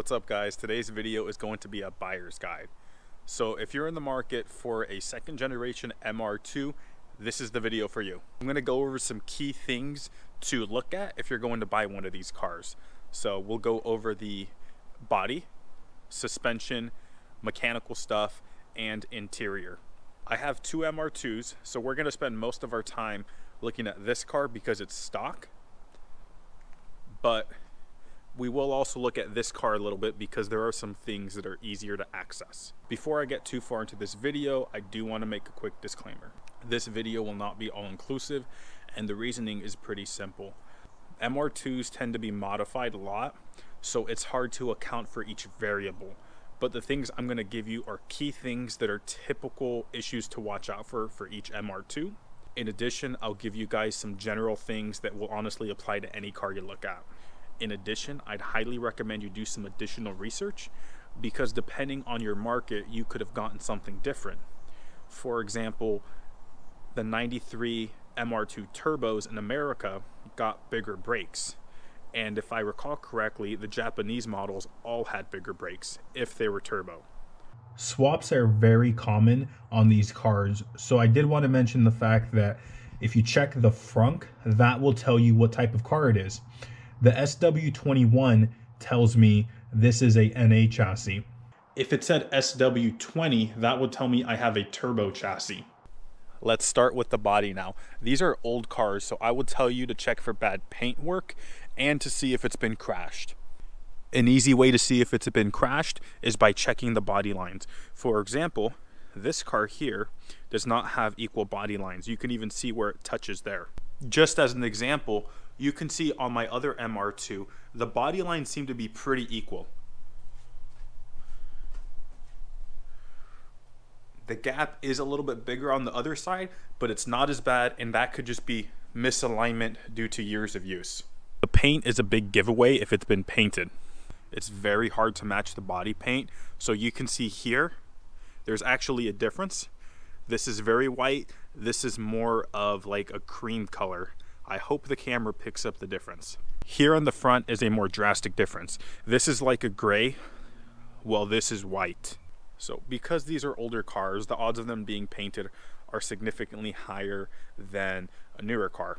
What's up guys? Today's video is going to be a buyer's guide. So if you're in the market for a second generation MR2, this is the video for you. I'm gonna go over some key things to look at if you're going to buy one of these cars. So we'll go over the body, suspension, mechanical stuff, and interior. I have two MR2s, so we're gonna spend most of our time looking at this car because it's stock. But we will also look at this car a little bit because there are some things that are easier to access. Before I get too far into this video, I do want to make a quick disclaimer. This video will not be all inclusive and the reasoning is pretty simple. MR2s tend to be modified a lot, so it's hard to account for each variable. But the things I'm going to give you are key things that are typical issues to watch out for for each MR2. In addition, I'll give you guys some general things that will honestly apply to any car you look at. In addition, I'd highly recommend you do some additional research because depending on your market, you could have gotten something different. For example, the 93 MR2 turbos in America got bigger brakes. And if I recall correctly, the Japanese models all had bigger brakes if they were turbo. Swaps are very common on these cars. So I did want to mention the fact that if you check the frunk, that will tell you what type of car it is. The SW21 tells me this is a NA chassis. If it said SW20, that would tell me I have a turbo chassis. Let's start with the body now. These are old cars, so I would tell you to check for bad paint work and to see if it's been crashed. An easy way to see if it's been crashed is by checking the body lines. For example, this car here does not have equal body lines. You can even see where it touches there. Just as an example, you can see on my other MR2, the body lines seem to be pretty equal. The gap is a little bit bigger on the other side, but it's not as bad, and that could just be misalignment due to years of use. The paint is a big giveaway if it's been painted. It's very hard to match the body paint, so you can see here, there's actually a difference. This is very white, this is more of like a cream color. I hope the camera picks up the difference. Here on the front is a more drastic difference. This is like a gray, while this is white. So because these are older cars, the odds of them being painted are significantly higher than a newer car.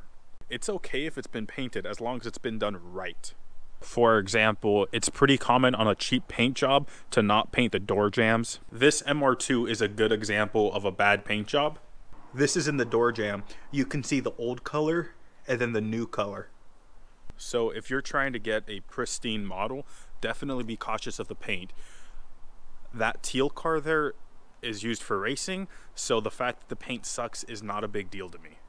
It's okay if it's been painted as long as it's been done right. For example, it's pretty common on a cheap paint job to not paint the door jambs. This MR2 is a good example of a bad paint job. This is in the door jamb. You can see the old color and then the new color. So if you're trying to get a pristine model, definitely be cautious of the paint. That teal car there is used for racing, so the fact that the paint sucks is not a big deal to me.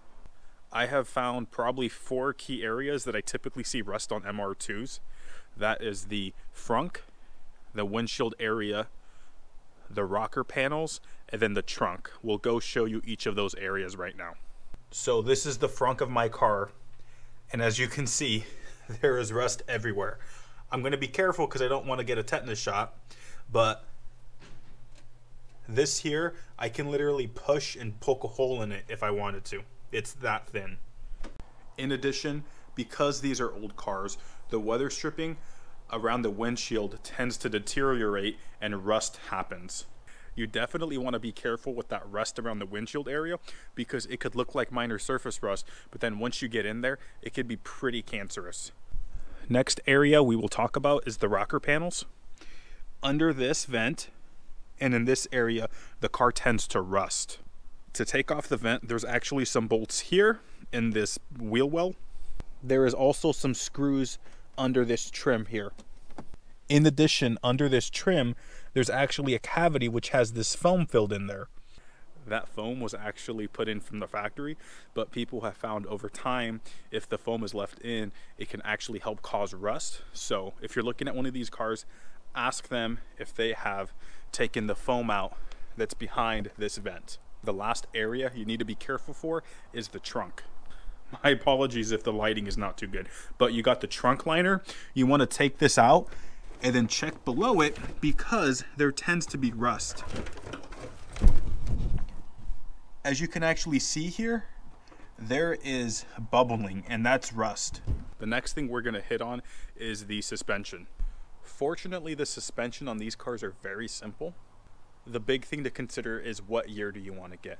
I have found probably four key areas that I typically see rust on MR2s. That is the frunk, the windshield area, the rocker panels, and then the trunk. We'll go show you each of those areas right now. So this is the front of my car. And as you can see, there is rust everywhere. I'm going to be careful because I don't want to get a tetanus shot. But this here, I can literally push and poke a hole in it if I wanted to. It's that thin. In addition, because these are old cars, the weather stripping around the windshield tends to deteriorate and rust happens you definitely want to be careful with that rust around the windshield area because it could look like minor surface rust, but then once you get in there, it could be pretty cancerous. Next area we will talk about is the rocker panels. Under this vent and in this area, the car tends to rust. To take off the vent, there's actually some bolts here in this wheel well. There is also some screws under this trim here. In addition, under this trim, there's actually a cavity which has this foam filled in there. That foam was actually put in from the factory, but people have found over time, if the foam is left in, it can actually help cause rust. So if you're looking at one of these cars, ask them if they have taken the foam out that's behind this vent. The last area you need to be careful for is the trunk. My apologies if the lighting is not too good, but you got the trunk liner. You want to take this out and then check below it because there tends to be rust. As you can actually see here, there is bubbling and that's rust. The next thing we're gonna hit on is the suspension. Fortunately, the suspension on these cars are very simple. The big thing to consider is what year do you want to get.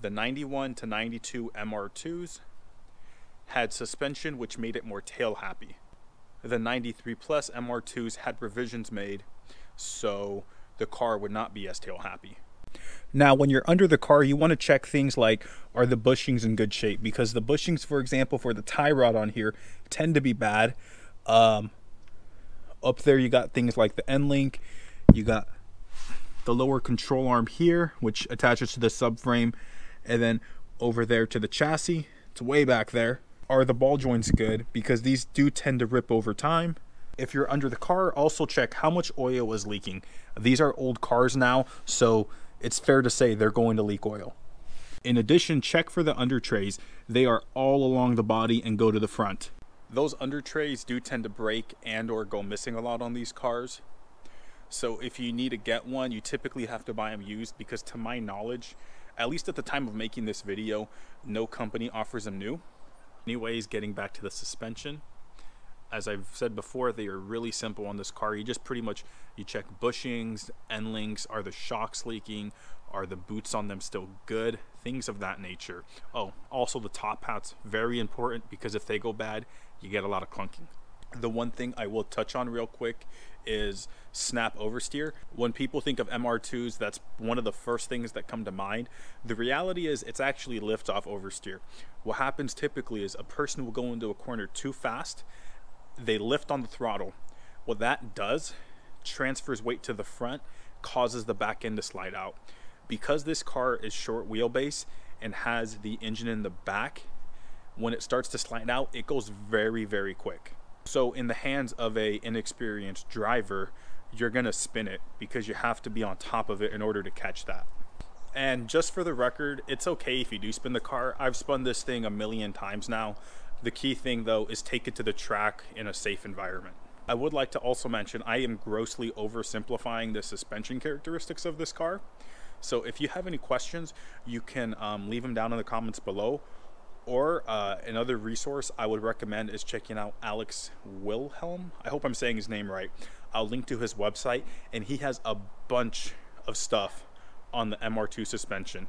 The 91 to 92 MR2s had suspension which made it more tail happy. The 93 plus MR2s had revisions made so the car would not be as tail happy. Now, when you're under the car, you want to check things like are the bushings in good shape? Because the bushings, for example, for the tie rod on here tend to be bad. Um, up there, you got things like the end link, you got the lower control arm here, which attaches to the subframe, and then over there to the chassis, it's way back there. Are the ball joints good? Because these do tend to rip over time. If you're under the car, also check how much oil is leaking. These are old cars now, so it's fair to say they're going to leak oil. In addition, check for the under trays. They are all along the body and go to the front. Those under trays do tend to break and or go missing a lot on these cars. So if you need to get one, you typically have to buy them used because to my knowledge, at least at the time of making this video, no company offers them new. Anyways, getting back to the suspension, as I've said before, they are really simple on this car. You just pretty much, you check bushings, end links, are the shocks leaking, are the boots on them still good, things of that nature. Oh, also the top hats, very important because if they go bad, you get a lot of clunking. The one thing I will touch on real quick is snap oversteer. When people think of MR2s, that's one of the first things that come to mind. The reality is it's actually lift off oversteer. What happens typically is a person will go into a corner too fast they lift on the throttle. What that does, transfers weight to the front, causes the back end to slide out. Because this car is short wheelbase and has the engine in the back, when it starts to slide out, it goes very, very quick. So in the hands of a inexperienced driver, you're gonna spin it because you have to be on top of it in order to catch that. And just for the record, it's okay if you do spin the car. I've spun this thing a million times now. The key thing though is take it to the track in a safe environment. I would like to also mention I am grossly oversimplifying the suspension characteristics of this car. So if you have any questions, you can um, leave them down in the comments below. Or uh, another resource I would recommend is checking out Alex Wilhelm. I hope I'm saying his name right. I'll link to his website, and he has a bunch of stuff on the MR2 suspension.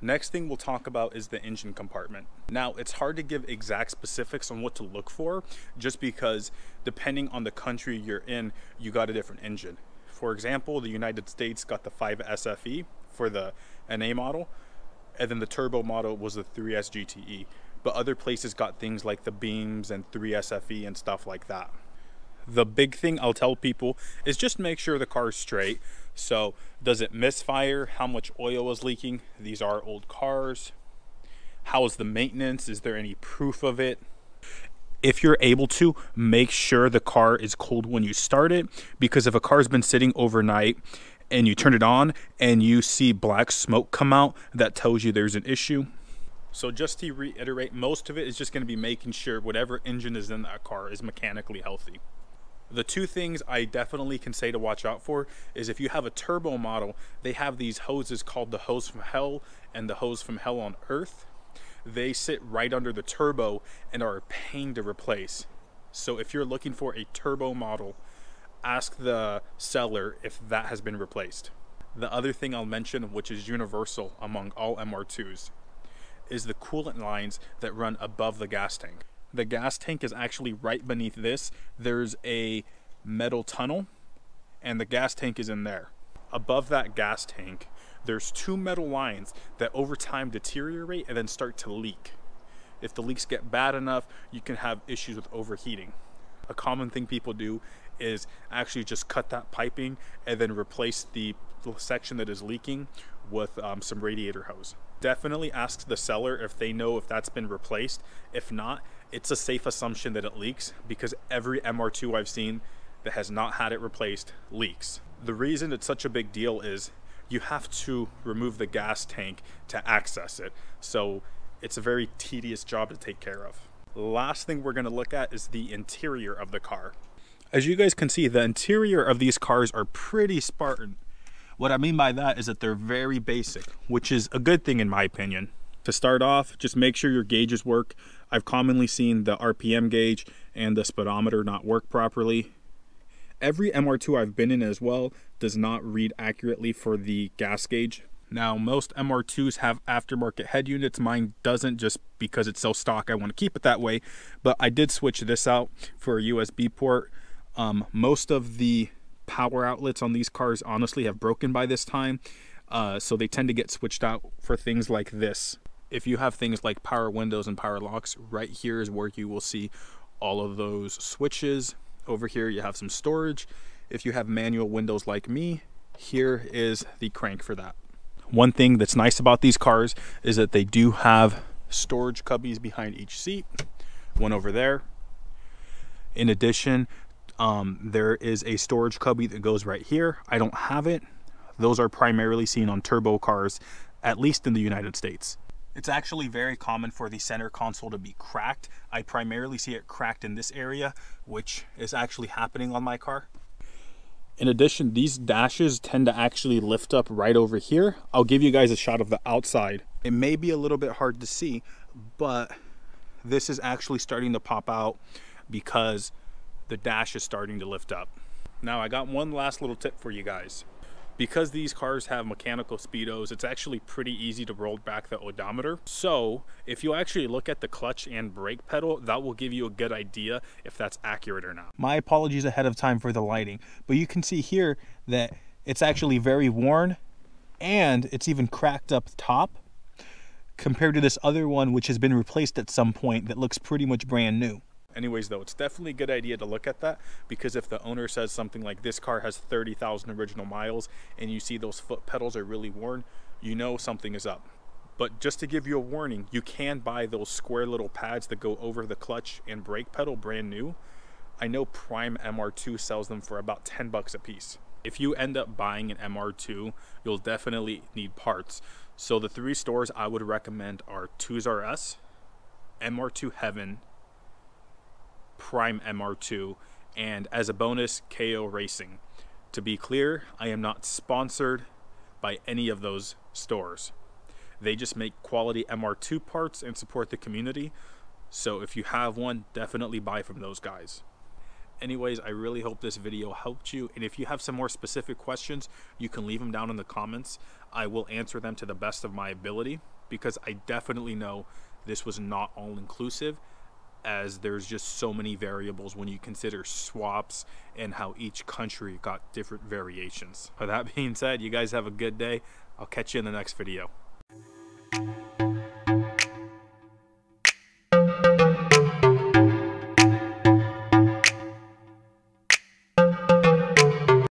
Next thing we'll talk about is the engine compartment. Now, it's hard to give exact specifics on what to look for just because depending on the country you're in, you got a different engine. For example, the United States got the 5 SFE for the NA model, and then the turbo model was the 3S GTE. But other places got things like the beams and 3SFE and stuff like that. The big thing I'll tell people is just make sure the car is straight. So does it misfire? How much oil is leaking? These are old cars. How is the maintenance? Is there any proof of it? If you're able to, make sure the car is cold when you start it because if a car's been sitting overnight and you turn it on and you see black smoke come out, that tells you there's an issue. So just to reiterate, most of it is just going to be making sure whatever engine is in that car is mechanically healthy. The two things I definitely can say to watch out for is if you have a turbo model, they have these hoses called the hose from hell and the hose from hell on earth. They sit right under the turbo and are a pain to replace. So if you're looking for a turbo model, ask the seller if that has been replaced. The other thing I'll mention, which is universal among all MR2s, is the coolant lines that run above the gas tank. The gas tank is actually right beneath this. There's a metal tunnel and the gas tank is in there. Above that gas tank, there's two metal lines that over time deteriorate and then start to leak. If the leaks get bad enough, you can have issues with overheating. A common thing people do is actually just cut that piping and then replace the section that is leaking with um, some radiator hose. Definitely ask the seller if they know if that's been replaced. If not, it's a safe assumption that it leaks because every MR2 I've seen that has not had it replaced leaks. The reason it's such a big deal is you have to remove the gas tank to access it. So it's a very tedious job to take care of. Last thing we're gonna look at is the interior of the car. As you guys can see, the interior of these cars are pretty Spartan. What I mean by that is that they're very basic, which is a good thing in my opinion. To start off, just make sure your gauges work. I've commonly seen the RPM gauge and the speedometer not work properly. Every MR2 I've been in as well does not read accurately for the gas gauge. Now, most MR2s have aftermarket head units. Mine doesn't just because it's so stock. I want to keep it that way. But I did switch this out for a USB port. Um, most of the power outlets on these cars honestly have broken by this time. Uh, so they tend to get switched out for things like this. If you have things like power windows and power locks, right here is where you will see all of those switches. Over here you have some storage. If you have manual windows like me, here is the crank for that. One thing that's nice about these cars is that they do have storage cubbies behind each seat. One over there. In addition, um, there is a storage cubby that goes right here. I don't have it. Those are primarily seen on turbo cars, at least in the United States. It's actually very common for the center console to be cracked. I primarily see it cracked in this area, which is actually happening on my car. In addition, these dashes tend to actually lift up right over here. I'll give you guys a shot of the outside. It may be a little bit hard to see, but this is actually starting to pop out because the dash is starting to lift up. Now I got one last little tip for you guys because these cars have mechanical speedos, it's actually pretty easy to roll back the odometer. So if you actually look at the clutch and brake pedal, that will give you a good idea if that's accurate or not. My apologies ahead of time for the lighting, but you can see here that it's actually very worn and it's even cracked up top compared to this other one which has been replaced at some point that looks pretty much brand new. Anyways, though, it's definitely a good idea to look at that because if the owner says something like this car has 30,000 original miles and you see those foot pedals are really worn, you know something is up. But just to give you a warning, you can buy those square little pads that go over the clutch and brake pedal brand new. I know Prime MR2 sells them for about 10 bucks a piece. If you end up buying an MR2, you'll definitely need parts. So the three stores I would recommend are Twos R Us, MR2 Heaven, Prime MR2, and as a bonus, KO Racing. To be clear, I am not sponsored by any of those stores. They just make quality MR2 parts and support the community. So if you have one, definitely buy from those guys. Anyways, I really hope this video helped you. And if you have some more specific questions, you can leave them down in the comments. I will answer them to the best of my ability because I definitely know this was not all inclusive as there's just so many variables when you consider swaps and how each country got different variations. With that being said, you guys have a good day. I'll catch you in the next video.